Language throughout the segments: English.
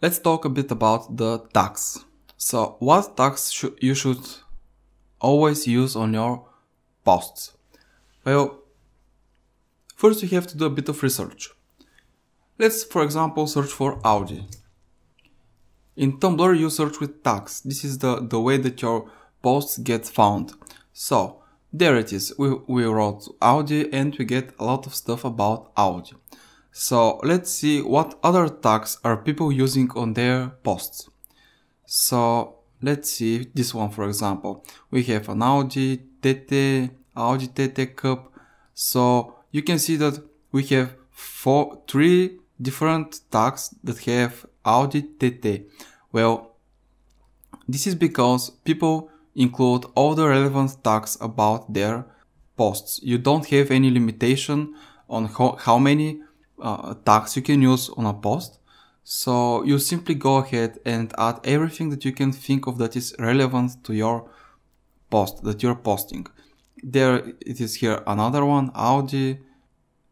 Let's talk a bit about the tags. So what tags sh you should always use on your posts? Well, first you have to do a bit of research. Let's, for example, search for Audi. In Tumblr, you search with tags. This is the, the way that your posts get found. So, there it is. We, we wrote Audi and we get a lot of stuff about Audi. So let's see what other tags are people using on their posts. So let's see this one for example. We have an Audi TT, Audi TT Cup. So you can see that we have four, three different tags that have Audi TT. Well, this is because people include all the relevant tags about their posts. You don't have any limitation on how, how many tags you can use on a post. So you simply go ahead and add everything that you can think of that is relevant to your post that you're posting. There it is here another one, Audi,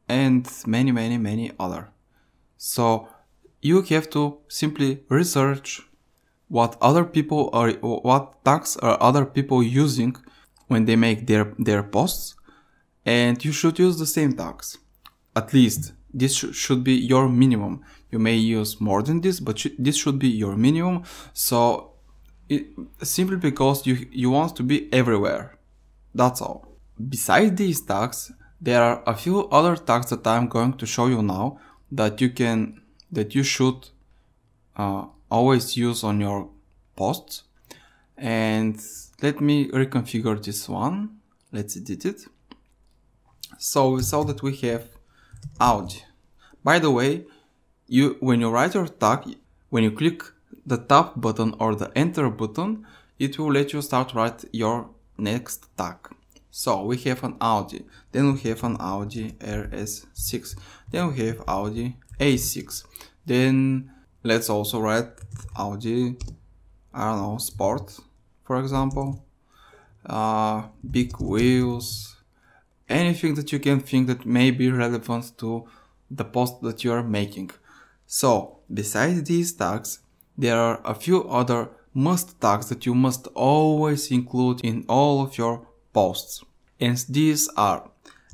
and many, many, many other. So you have to simply research what other people are, what tags are other people using when they make their, their posts, and you should use the same tags, at least this sh should be your minimum. You may use more than this, but sh this should be your minimum. So it, simply because you, you want to be everywhere. That's all. Besides these tags, there are a few other tags that I'm going to show you now that you can, that you should uh, always use on your posts. And let me reconfigure this one. Let's edit it. So we saw that we have Audi. By the way, you when you write your tag, when you click the tab button or the enter button, it will let you start write your next tag. So we have an Audi, then we have an Audi RS6, then we have Audi A6, then let's also write Audi, I don't know, Sport, for example, uh, big wheels, anything that you can think that may be relevant to the post that you are making. So, besides these tags, there are a few other must tags that you must always include in all of your posts. And these are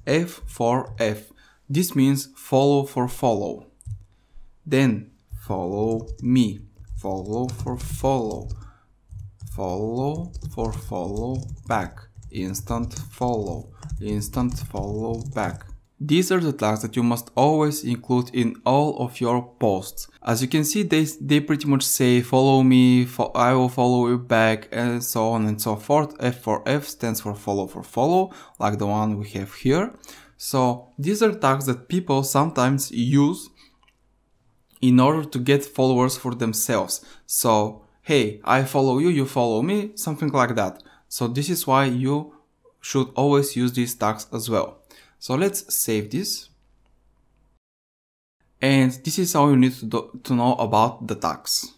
F for F. This means follow for follow. Then follow me. Follow for follow. Follow for follow back. Instant follow. Instant follow back. These are the tags that you must always include in all of your posts. As you can see, they, they pretty much say follow me, fo I will follow you back, and so on and so forth. F for F stands for follow for follow, like the one we have here. So these are tags that people sometimes use in order to get followers for themselves. So, hey, I follow you, you follow me, something like that. So this is why you should always use these tags as well. So let's save this. And this is all you need to, do, to know about the tags.